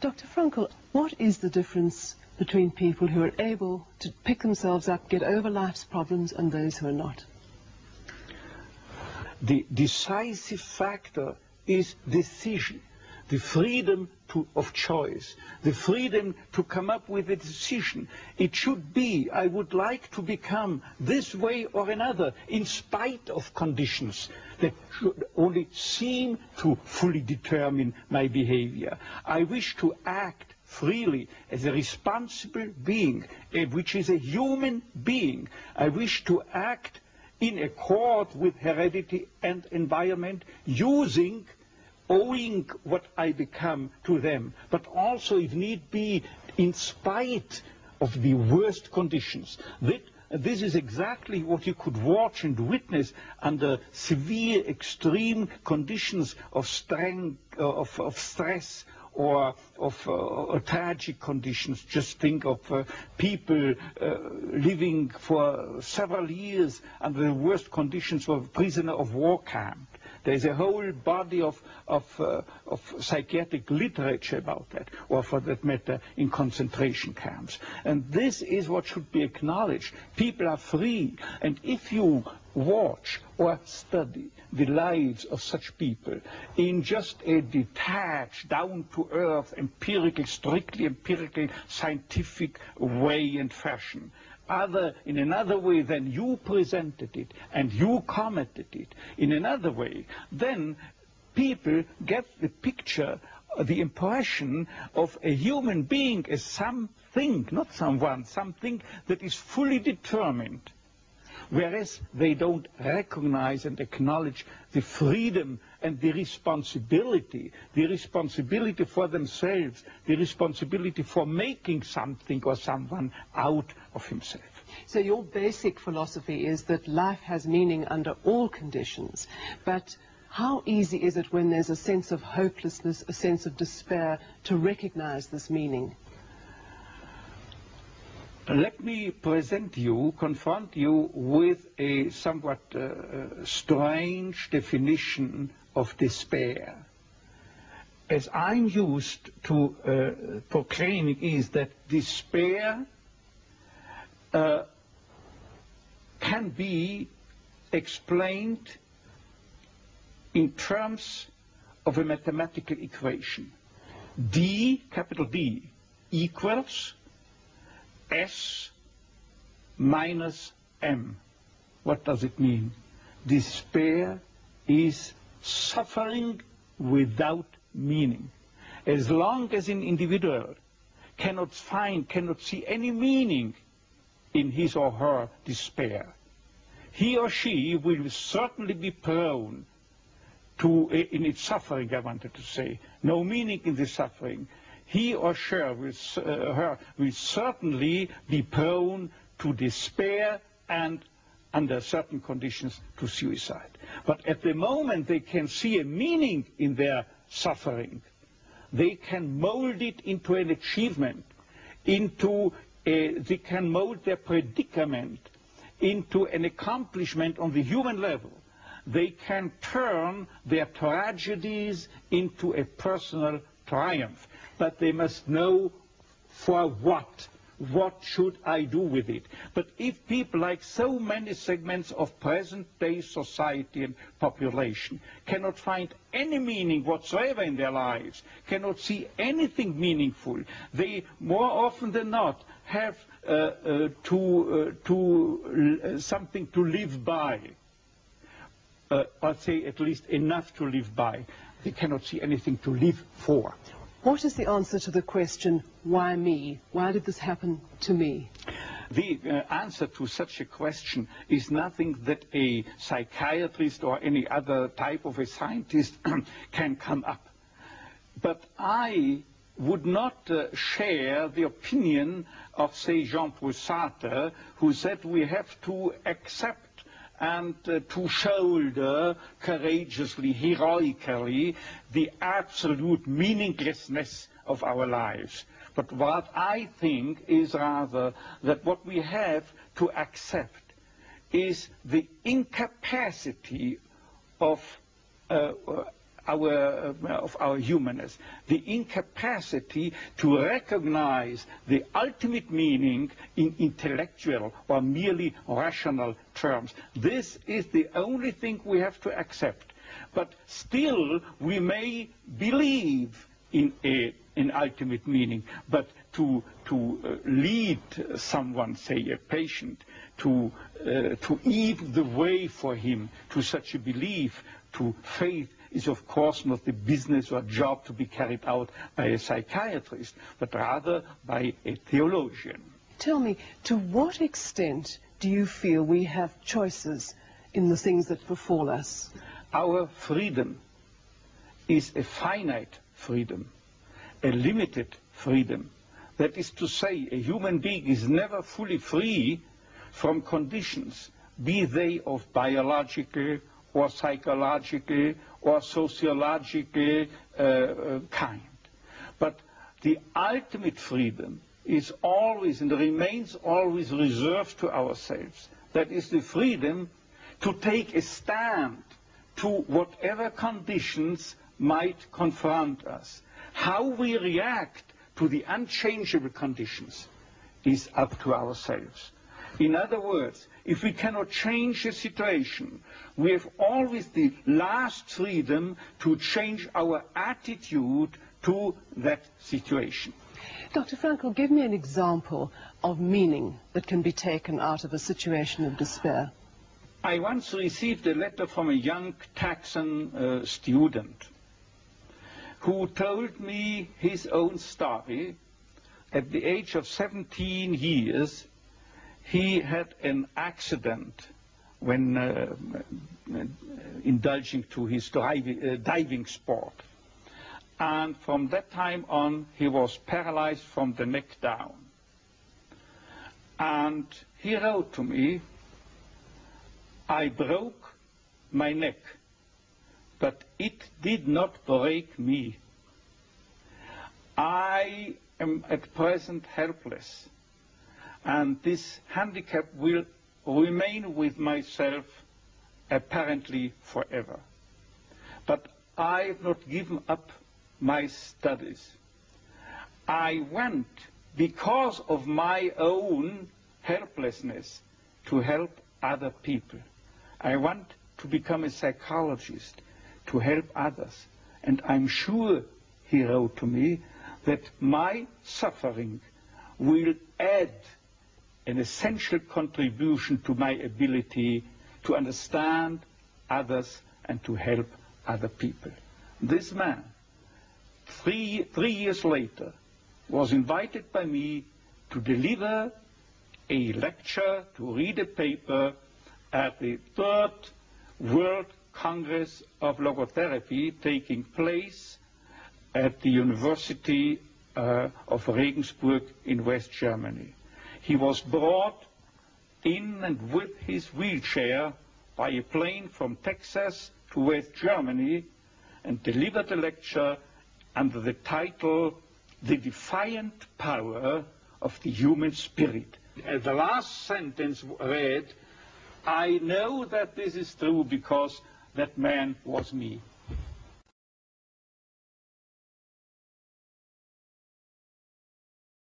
Dr. Frankl, what is the difference between people who are able to pick themselves up, get over life's problems, and those who are not? The decisive factor is decision, the freedom to, of choice, the freedom to come up with a decision. It should be, I would like to become this way or another, in spite of conditions that should only seem to fully determine my behavior. I wish to act freely as a responsible being, eh, which is a human being. I wish to act in accord with heredity and environment, using, owing what I become to them, but also, if need be, in spite of the worst conditions. That, this is exactly what you could watch and witness under severe, extreme conditions of, strength, uh, of, of stress, or of uh, tragic conditions. Just think of uh, people uh, living for several years under the worst conditions of prisoner of war camp. There's a whole body of, of, uh, of, psychiatric literature about that, or for that matter, in concentration camps. And this is what should be acknowledged. People are free, and if you watch or study the lives of such people in just a detached, down-to-earth, empirical, strictly empirical, scientific way and fashion. Other, in another way than you presented it and you commented it, in another way, then people get the picture, uh, the impression of a human being as something, not someone, something that is fully determined whereas they don't recognize and acknowledge the freedom and the responsibility, the responsibility for themselves, the responsibility for making something or someone out of himself. So your basic philosophy is that life has meaning under all conditions, but how easy is it when there's a sense of hopelessness, a sense of despair, to recognize this meaning? Let me present you, confront you with a somewhat uh, strange definition of despair. As I'm used to uh, proclaiming is that despair uh, can be explained in terms of a mathematical equation. D, capital D, equals S minus M. What does it mean? Despair is suffering without meaning. As long as an individual cannot find, cannot see any meaning in his or her despair, he or she will certainly be prone to, in its suffering, I wanted to say, no meaning in the suffering, he or she will, uh, her will certainly be prone to despair and under certain conditions to suicide. But at the moment they can see a meaning in their suffering, they can mold it into an achievement, into a, they can mold their predicament into an accomplishment on the human level. They can turn their tragedies into a personal triumph but they must know for what. What should I do with it? But if people, like so many segments of present-day society and population, cannot find any meaning whatsoever in their lives, cannot see anything meaningful, they more often than not have uh, uh, to, uh, to uh, something to live by. Uh, or say at least enough to live by. They cannot see anything to live for. What is the answer to the question, why me? Why did this happen to me? The uh, answer to such a question is nothing that a psychiatrist or any other type of a scientist can come up. But I would not uh, share the opinion of, say, Jean-Paul Sartre, who said we have to accept and uh, to shoulder courageously, heroically, the absolute meaninglessness of our lives. But what I think is rather that what we have to accept is the incapacity of uh, our, uh, of our humanness, the incapacity to recognize the ultimate meaning in intellectual or merely rational terms. This is the only thing we have to accept. But still, we may believe in a, an ultimate meaning, but to, to uh, lead someone, say a patient, to, uh, to eat the way for him to such a belief, to faith, is of course not the business or job to be carried out by a psychiatrist, but rather by a theologian. Tell me, to what extent do you feel we have choices in the things that befall us? Our freedom is a finite freedom, a limited freedom. That is to say, a human being is never fully free from conditions, be they of biological or psychological or sociological uh, uh, kind. But the ultimate freedom is always and remains always reserved to ourselves. That is the freedom to take a stand to whatever conditions might confront us. How we react to the unchangeable conditions is up to ourselves. In other words, if we cannot change the situation, we have always the last freedom to change our attitude to that situation. Dr. Frankl, give me an example of meaning that can be taken out of a situation of despair. I once received a letter from a young Texan uh, student who told me his own story. At the age of 17 years, he had an accident when uh, indulging to his uh, diving sport. And from that time on, he was paralyzed from the neck down. And he wrote to me, I broke my neck, but it did not break me. I am at present helpless and this handicap will remain with myself apparently forever. But I have not given up my studies. I went, because of my own helplessness, to help other people. I want to become a psychologist, to help others. And I'm sure, he wrote to me, that my suffering will add an essential contribution to my ability to understand others and to help other people. This man, three, three years later, was invited by me to deliver a lecture, to read a paper at the third World Congress of Logotherapy taking place at the University uh, of Regensburg in West Germany. He was brought in and with his wheelchair by a plane from Texas to West Germany and delivered a lecture under the title The Defiant Power of the Human Spirit. Uh, the last sentence read, I know that this is true because that man was me.